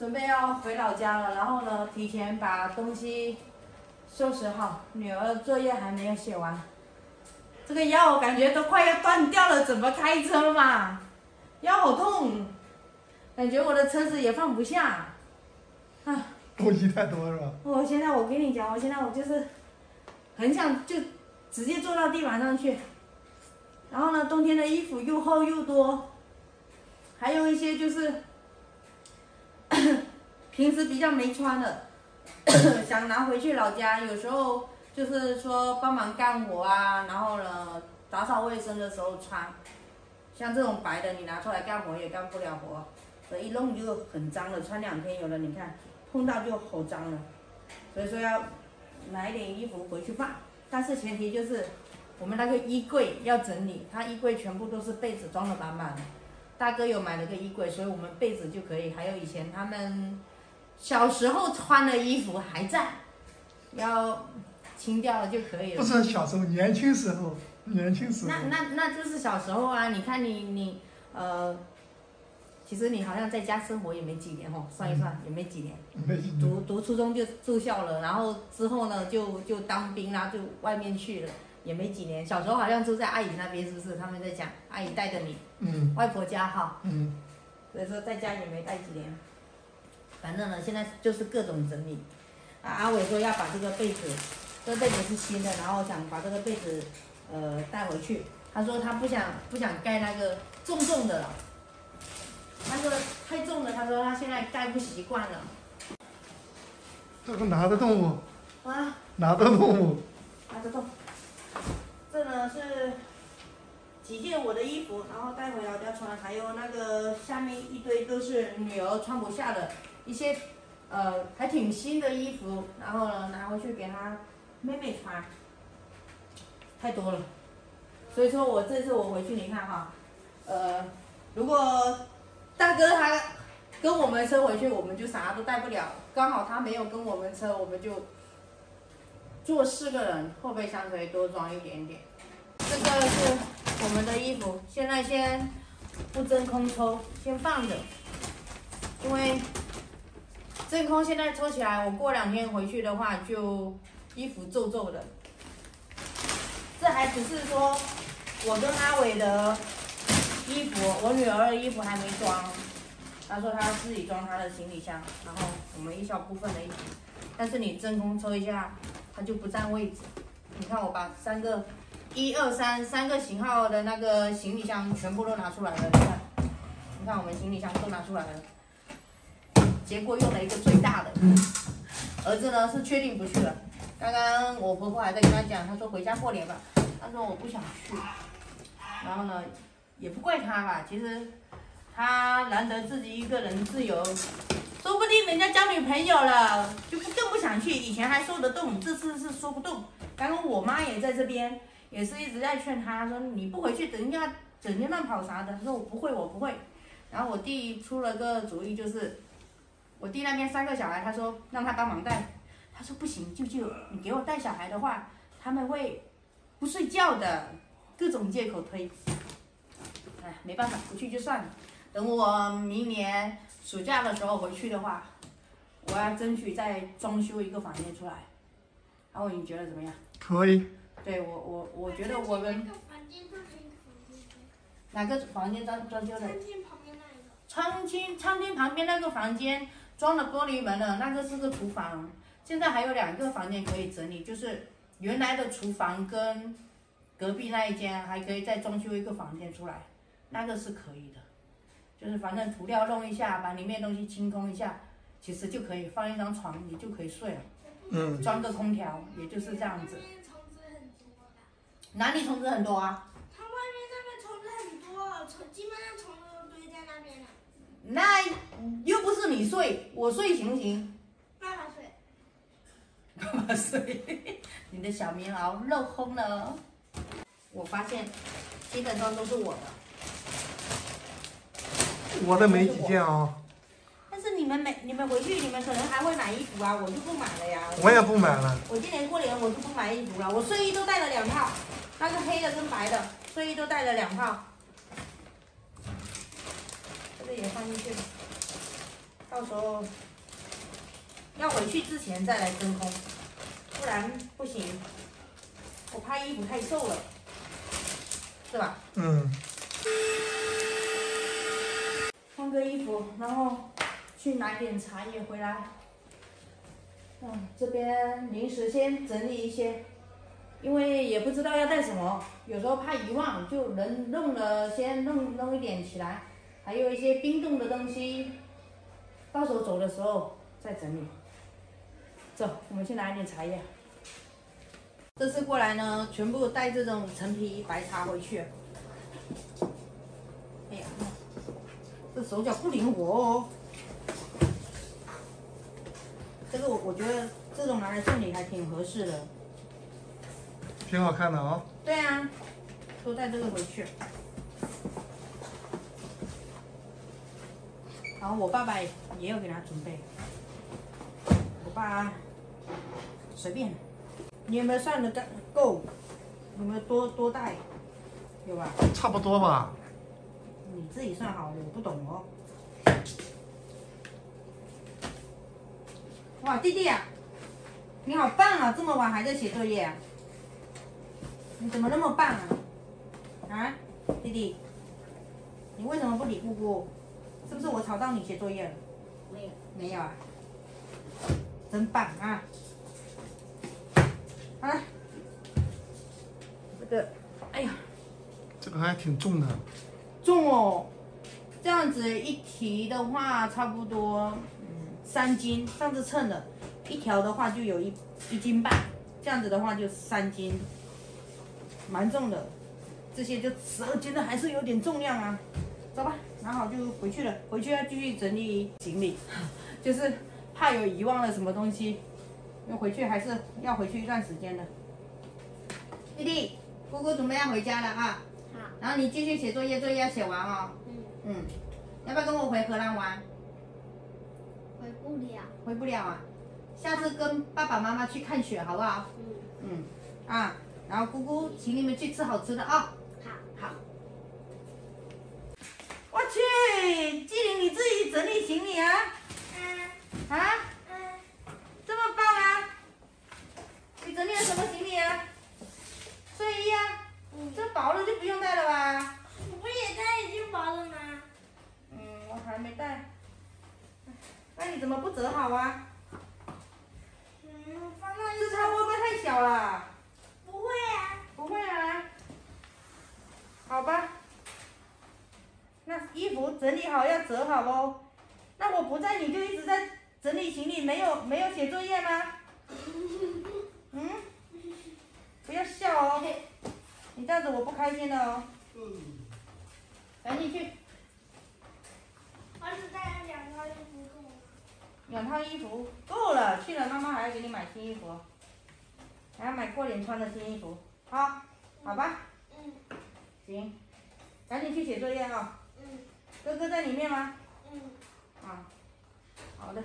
准备要回老家了，然后呢，提前把东西收拾好。女儿作业还没有写完，这个腰我感觉都快要断掉了，怎么开车嘛？腰好痛，感觉我的车子也放不下。啊，东西太多是吧？我现在我跟你讲，我现在我就是很想就直接坐到地板上去。然后呢，冬天的衣服又厚又多，还有一些就是平时比较没穿的，想拿回去老家。有时候就是说帮忙干活啊，然后呢打扫卫生的时候穿。像这种白的，你拿出来干活也干不了活，这一弄就很脏了，穿两天有了你看碰到就好脏了。所以说要买一点衣服回去放，但是前提就是。我们那个衣柜要整理，他衣柜全部都是被子装的满满的。大哥有买了个衣柜，所以我们被子就可以。还有以前他们小时候穿的衣服还在，要清掉了就可以了。不是小时候，年轻时候，年轻时候。那那那就是小时候啊！你看你你呃，其实你好像在家生活也没几年哦，算一算也没几年。没几年。读读初中就住校了，然后之后呢就就当兵啦，就外面去了。也没几年，小时候好像住在阿姨那边，是不是？他们在讲阿姨带着你，嗯，外婆家哈，嗯，所以说在家也没待几年。反正呢，现在就是各种整理。啊，阿伟说要把这个被子，这个被子是新的，然后想把这个被子呃带回去。他说他不想不想盖那个重重的了，他说太重了，他说他现在盖不习惯了。这个拿得动不？啊？拿得动不？拿得动。这呢是几件我的衣服，然后带回老家穿，还有那个下面一堆都是女儿穿不下的一些，呃，还挺新的衣服，然后呢拿回去给他妹妹穿，太多了，所以说我这次我回去你看哈，呃，如果大哥他跟我们车回去，我们就啥都带不了，刚好他没有跟我们车，我们就。坐四个人，后备箱可以多装一点点。这个是我们的衣服，现在先不真空抽，先放着，因为真空现在抽起来，我过两天回去的话，就衣服皱皱的。这还只是说我跟阿伟的衣服，我女儿的衣服还没装。她说她自己装她的行李箱，然后我们一小部分的衣服，但是你真空抽一下。它就不占位置。你看，我把三个，一二三三个型号的那个行李箱全部都拿出来了。你看，你看我们行李箱都拿出来了。结果用了一个最大的。儿子呢是确定不去了。刚刚我婆婆还在跟他讲，他说回家过年吧。他说我不想去。然后呢，也不怪他吧，其实他难得自己一个人自由。说不定人家交女朋友了，就更不想去。以前还说得动，这次是说不动。刚刚我妈也在这边，也是一直在劝他，说你不回去，等一下整天乱跑啥的。他说我不会，我不会。然后我弟出了个主意，就是我弟那边三个小孩，他说让他帮忙带。他说不行，舅舅，你给我带小孩的话，他们会不睡觉的，各种借口推。哎，没办法，不去就算了。等我明年。暑假的时候回去的话，我要争取再装修一个房间出来。然后你觉得怎么样？可以。对我我我觉得我们哪个房间装装修的？餐厅旁边那个。餐厅餐厅旁边那个房间装了玻璃门了，那个是个厨房。现在还有两个房间可以整理，就是原来的厨房跟隔壁那一间还可以再装修一个房间出来，那个是可以的。就是反正涂料弄一下，把里面东西清空一下，其实就可以放一张床，你就可以睡了。嗯。装个空调，也就是这样子。哪里虫子很多啊？它外面那边虫子很多，虫基本上虫子都堆在那边了。那又不是你睡，我睡行不行？爸爸睡。爸爸睡。你的小棉袄漏风了。我发现，基本上都是我的。我的没几件啊，但是你们没，你们回去你们可能还会买衣服啊，我就不买了呀。我也不买了。我今年过年我就不买衣服了，我睡衣都带了两套，那个黑的跟白的睡衣都带了两套。这个也放进去。到时候要回去之前再来真空，不然不行。我怕衣服太瘦了，是吧？嗯，换个衣服，然后去拿点茶叶回来。嗯，这边临时先整理一些，因为也不知道要带什么，有时候怕遗忘，就能弄了先弄弄一点起来，还有一些冰冻的东西，到时候走的时候再整理。走，我们去拿一点茶叶。这次过来呢，全部带这种陈皮白茶回去。哎呀，这手脚不灵活哦。这个我我觉得这种拿来送礼还挺合适的。挺好看的啊、对啊，都带这个回去。然后我爸爸也也有给他准备，我爸随便，你有没有算的够够？有没有多多带？有吧？差不多吧。你自己算好，我不懂哦。哇，弟弟啊，你好棒啊！这么晚还在写作业啊？你怎么那么棒啊？啊，弟弟，你为什么不理姑姑？是不是我吵到你写作业了？没有。没有啊？真棒啊！好了，这个，哎呀。这个还挺重的。重哦，这样子一提的话，差不多嗯三斤。上次称的，一条的话就有一一斤半，这样子的话就三斤，蛮重的。这些就十二斤的还是有点重量啊。走吧，拿好就回去了，回去要继续整理行李，就是怕有遗忘了什么东西，因为回去还是要回去一段时间的。弟弟，姑姑准备要回家了啊。好。然后你继续写作业，作业要写完哦。嗯。嗯，要不要跟我回荷兰玩？回不了。回不了啊，下次跟爸爸妈妈去看雪好不好？嗯。嗯，啊，然后姑姑请你们去吃好吃的啊、好。好。我去，纪灵你自己整理行李啊？嗯。啊，嗯。这么棒啊！你整理了什么行李啊？睡衣啊？嗯。这薄的就不用带了吧？我不也带已经薄了吗？嗯，我还没带。那你怎么不折好啊？嗯，放到这差会不会太小了？不会啊。不会啊。好吧。那衣服整理好要折好哦。那我不在，你就一直在整理行李，没有没有写作业吗？嗯？不要笑哦，你这样子我不开心的哦。赶紧去，我只带了两套衣服够吗？两套衣服够了，去了妈妈还要给你买新衣服，还要买过年穿的新衣服，好，好吧？嗯行，赶紧去写作业啊、嗯哥哥在里面吗？嗯。啊，好的。